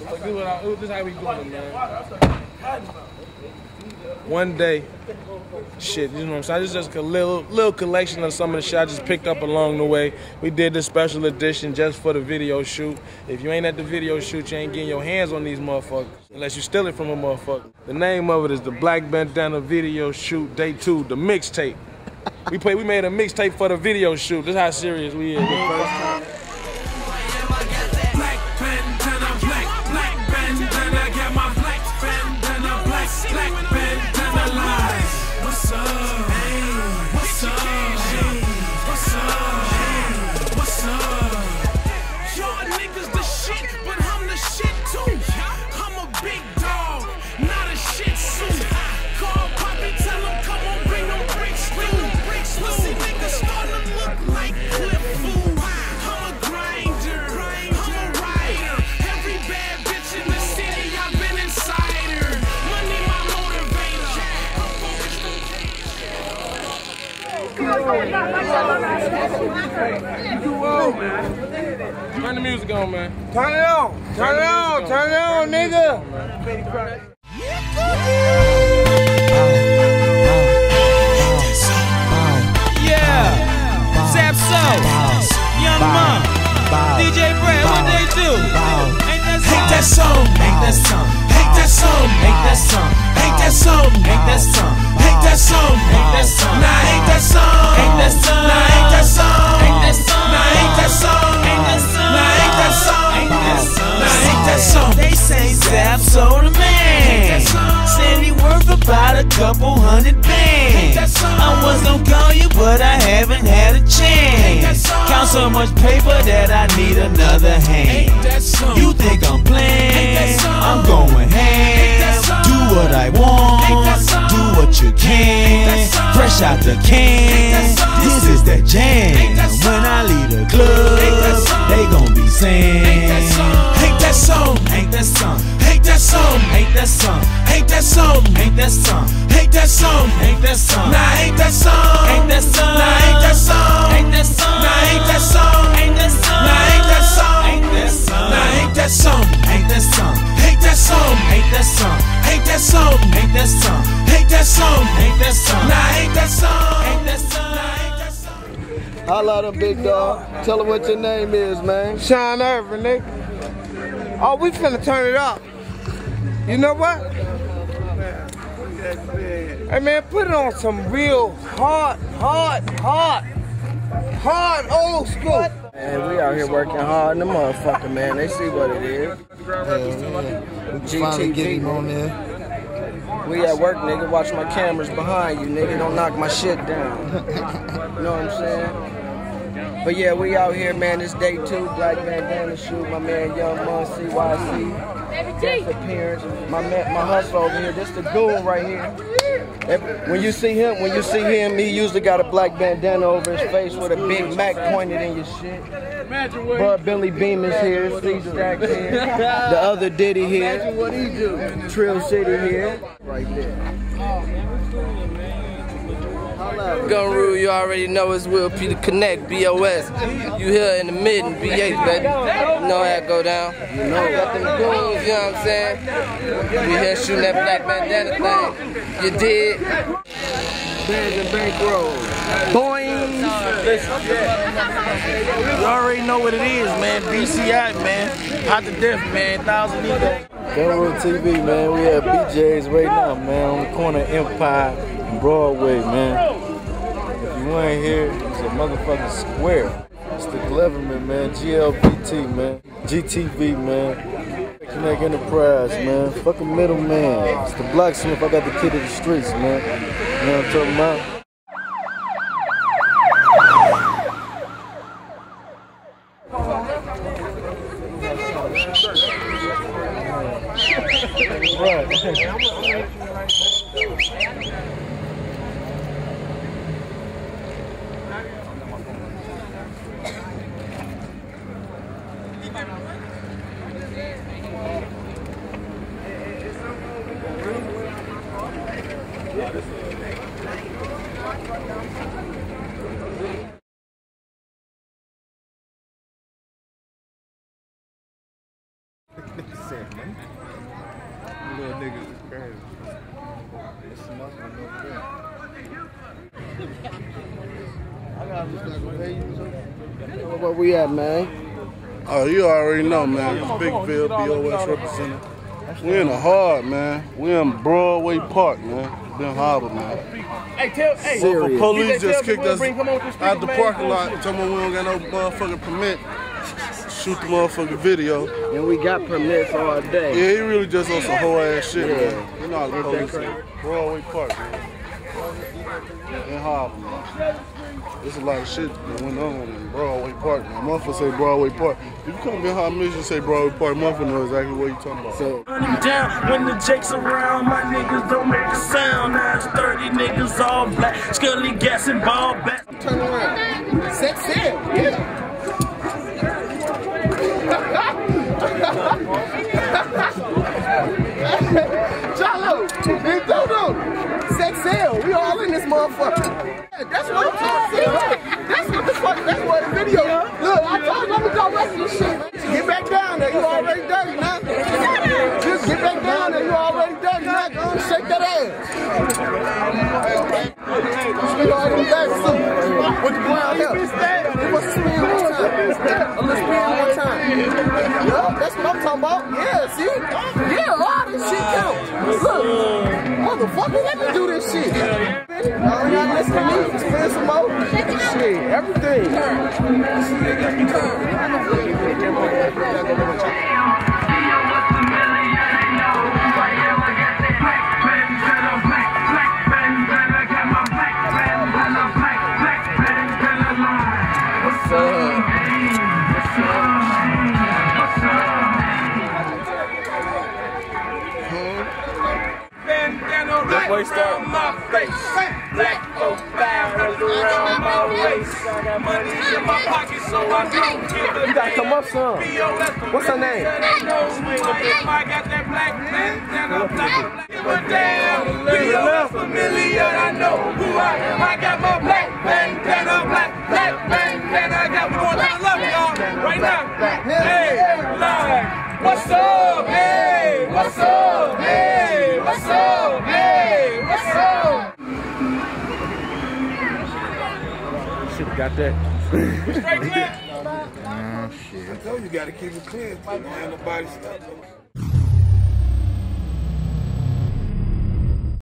Look, this, what I, oh, this is how we doing it, man. One day, shit, you know what I'm saying? This is just a little little collection of some of the shit I just picked up along the way. We did this special edition just for the video shoot. If you ain't at the video shoot, you ain't getting your hands on these motherfuckers unless you steal it from a motherfucker. The name of it is the Black Bandana Video Shoot Day Two, the mixtape. We play. We made a mixtape for the video shoot. This is how serious we is. Turn the music on, man. Turn it on. Turn it on. Turn it on, nigga. Yeah, Zap So, Young Monk, DJ Brad, what they do? Ain't that Hate that song, hate that song, hate that song, hate that song, hate that song, hate that song, hate that song, hate that song, nah, hate that song, hate that song, nah, hate that song, couple hundred bands. I was gonna call you, but I haven't had a chance. Count so much paper that I need another hand. You think I'm playing? I'm going ham. Do what I want. Do what you can. Fresh out the can. This is that jam. When I leave the club, they gon' be saying. Hate that song, Ain't that song? hate that song, Ain't that song? hate that song, Ain't that song? Hate that song, Ain't that song? nah, hate that song, Ain't that song? nah, hate that song, Ain't that song? nah, hate that song, Ain't that song? nah, hate that song, Ain't that song? nah, hate that song, Ain't that song? hate that song, Ain't that song? hate that song, Ain't that song? hate that song, Ain't that song? nah, hate that song, Ain't that song? nah, hate that song. Holla at him, big dog. Tell him what your name is, man. Sean Irvin, nigga. Oh, we finna turn it up. You know what? Hey, man, put it on some real hot, hot, hot, hot old school. And we out here working hard in the motherfucker, man. They see what it is. Finally get him on there. We at work, nigga. Watch my cameras behind you, nigga. Don't knock my shit down. you know what I'm saying? But yeah, we out here, man. It's day two. Black Bandana shoot. My man Young Monk CYC. Guest appearance. My man, my hustle over here. This the goon right here. When you see him, when you see him, he usually got a black bandana over his face with a big Mac pointed in your shit. Bub Bentley Bemis here, Steve Stacks here, the other Diddy here, what he do? Treal City here, right there. Gun rule, you already know it's Will Peter Connect, BOS. You here in the mid and B8, baby. You know how it go down. You know, got them goons, you know what I'm saying? We here shooting that black bandana thing. You did. Bands and bankroll. Boing. You already know what it is, man. BCI, man. Hot to death, man. Thousand ego. Gunrule TV, man. We at BJ's right now, man, on the corner of Empire and Broadway, man. If you ain't here, it's a motherfucking square. It's the Cleverman, man. GLPT, man. GTV, man. Connect Enterprise, man. Fuck a middleman. It's the blacksmith. I got the kid of the streets, man. You know what I'm talking about? Where we at, man? Oh, you already know, man. It's Bigville, BOS representative. We in the hard, man. We in Broadway Park, man. Benton Harbor, man. Hey, tell, hey, So the police just Tell kicked us bring- come on through out the parking man. lot. Told me we don't got no motherfucking permit. Shoot the motherfucking video. And we got permits all day. Yeah, he really just on some whole ass shit, Yeah. man. You know how the police. Broadway Park, man. In Harbor, man. There's a lot of shit that went on in Broadway Park, man. Motherfucker say Broadway Park. If you come in Harbor, Michigan, say Broadway Park, motherfucker know exactly what you talking about. So Money down when the Jake's around. My niggas don't make a sound. Now it's 30 niggas all black. Scully gas and ball back. Turn around. Set sail. Yeah. Jalo, and Dodo, sex sale. We all in this motherfucker. That's what Everything. Way start. my face. Black folk barrels around my waist. I got money in my pocket, so I don't give a You gotta come up some. What's her name? I got that black bandana, black, black, but damn, B.O.S. familiar, I know who I am. I got Should've got that. Straight clear. I told you, you gotta keep it clean. Ain't nobody stuff.